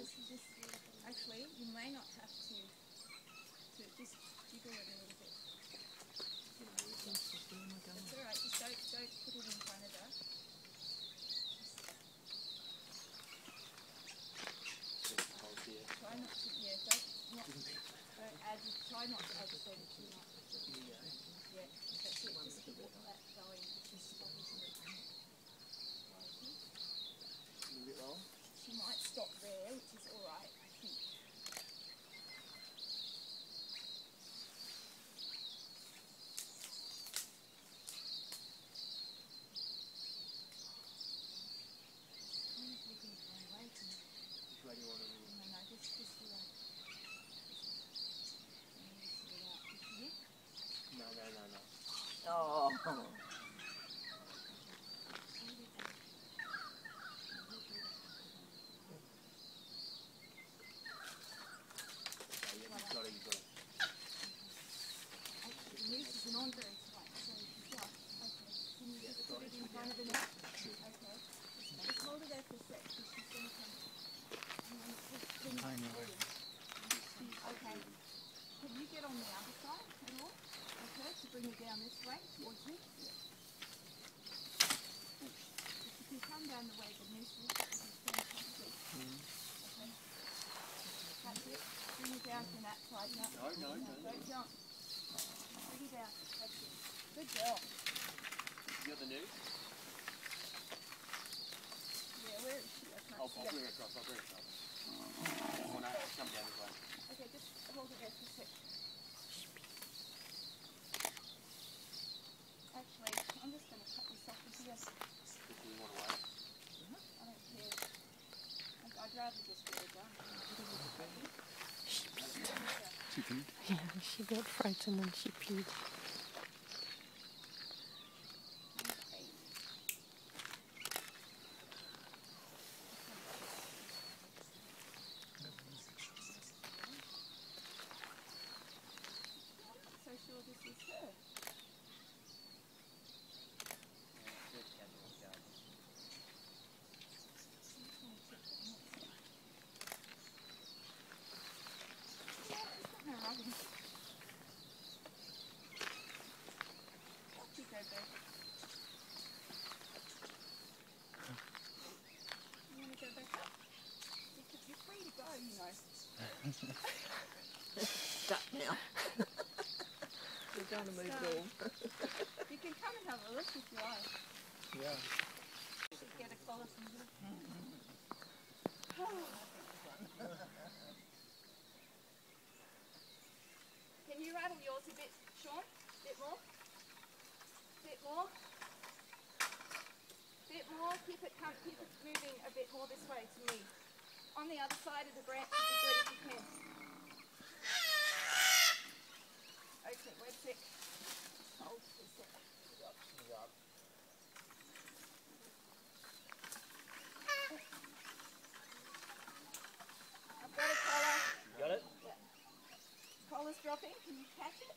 right. Just, just actually, you may not have to to just jiggle it a little bit. That's all right. Just don't don't put it in front of her. Try not to. Yeah. Don't not. Don't add. Try not to agitate it too much. Yeah. That's it. Just keep it that going. Just stop it. She might stop there, which is all right, I think. Kind of looking for a way to- No, no, just, just do that. And you just do that. You- No, no, no, no. Oh. Okay, yeah, you've got it, you've got it. Actually, the noose isn't on very tight, so if you just, okay. Can you just put it in front of the neck? Okay. Just hold it there for a sec, because she's gonna come. And then just bring it I know. forward. Okay. Can you get on the other side at all? Okay, to bring it down this way towards you. If you can come down the way the noose is, it's. Okay. That's it. Bring it down from that side. No, No, no, no. Don't jump. Bring it down. That's it. Good job. You got the news? Yeah, where is she? I can't oh, I'll, I'll bring it across, I'll bring it across. Oh, no, come down this way. Okay, just hold it there for a sec. Actually, I'm just going to cut this off with here. If we want to wait. I don't care. Like, I'd rather just get it done. She. Yeah, she got frightened and she peed. Okay. So sure this is her. Yeah, it's got no rubbing. Off you go, babe. You want to go back up? You can- You're free to go, you know. Stuck now. We're going to move it all. You can come and have a look if you like. Yeah. Get a collar from here. Can you rattle yours a bit, Sean? Bit more? Bit more? Bit more. Keep it, keep it moving a bit more this way to me. On the other side of the branch would be good if you can. Okay, wait a sec. Hold for a sec. I've got a collar. Got it? Collar's dropping. Can you catch it?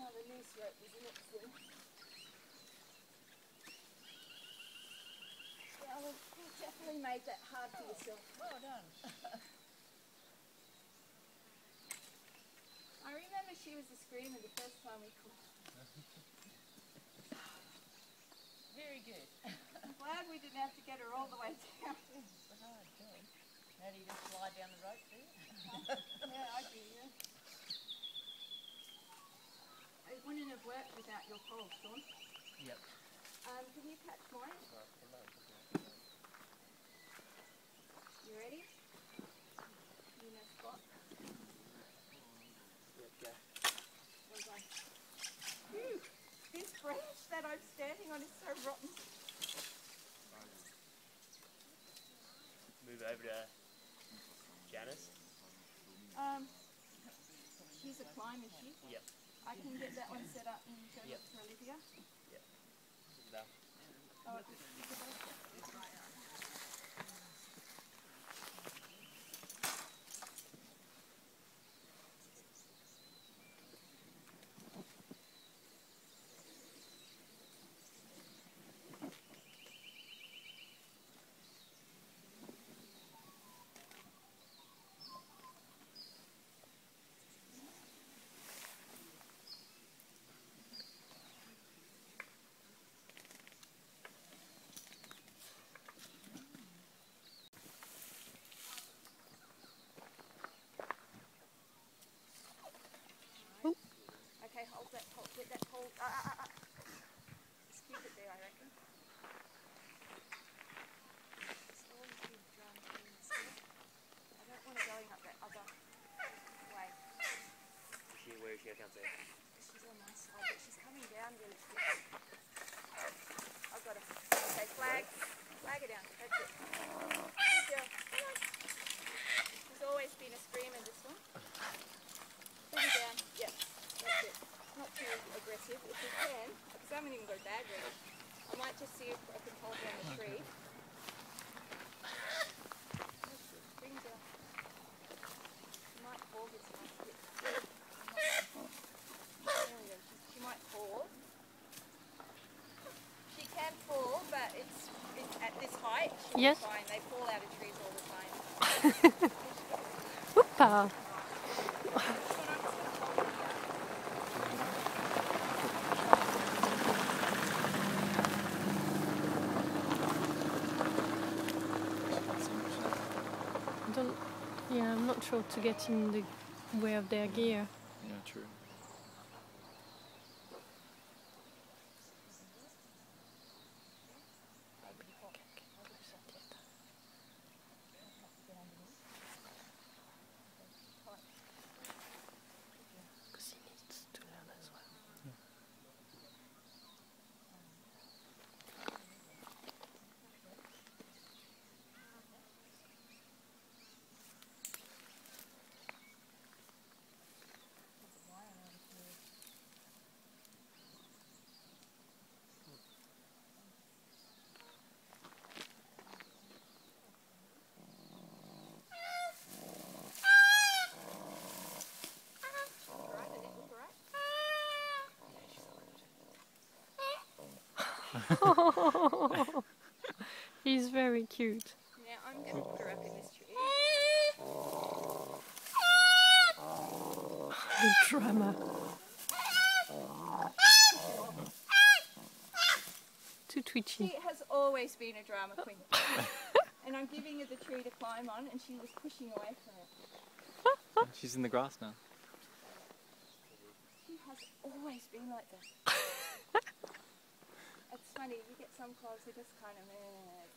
Oh, the noose rope was the next thing. Yeah, well, you definitely made that hard for yourself. Well done. I remember she was a screamer the first time we cooked. Very good. I'm glad we didn't have to get her all the way down. Hard job. How do you just slide down the rope there? Yeah, I do, yeah. It wouldn't have worked without your pole, Sean. Yep. Um, can you catch mine? You ready? You in a spot? Yep, go. Well done. Phew, this branch that I'm standing on is so rotten. Move over to Janice. Um, she's a climber, she. Yep. I can get that one set up and go Yep. to Olivia. Down. Oh, it's- Get that. Ah, ah, ah. Just keep it there, I reckon. I don't want her going up that other way. She, is she? I. She's on my side, but she's coming down really quick. I've got her. Okay, flag. Flag her down. That's it. Good girl. Come on. She's always been a screamer, this one. Bring her down. Yep. That's it. Not too aggressive. If we can, because I haven't even got a bag ready, I might just see if I can hold her on the tree. That's it. Bring her down. She might fall this time. Yep. There we go. She, she might fall. She can fall, but it's, it's at this height. She'll Yes. be fine. They fall out of trees all the time. Hoppa! I don't. Yeah, I'm not sure to get in the way of their gear. Yeah, true. He's very cute. Now I'm going to put her up in this tree. The drama. Too twitchy. She has always been a drama queen. and I'm giving her the tree to climb on, and she was pushing away from it. She's in the grass now. She has always been like that. Funny, you get some clogs that just kind of, eh.